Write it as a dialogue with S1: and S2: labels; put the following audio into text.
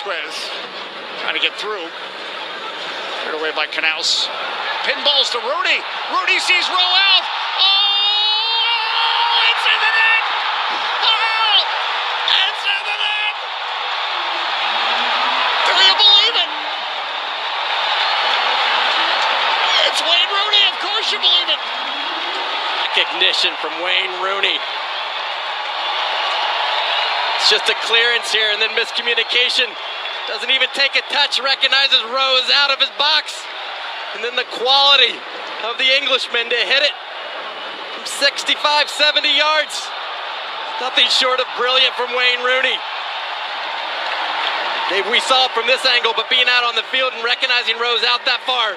S1: Vasquez trying to get through. Cleared away by Knaus. Pinballs to Rooney. Rooney sees out. Oh, it's in the net. Oh, it's in the net. Do you believe it? It's Wayne Rooney. Of course you believe it.
S2: Recognition from Wayne Rooney. It's just a clearance here and then miscommunication. Doesn't even take a touch, recognizes Rowe's out of his box. And then the quality of the Englishman to hit it from 65, 70 yards. Nothing short of brilliant from Wayne Rooney. Dave, we saw it from this angle, but being out on the field and recognizing Rowe's out that far,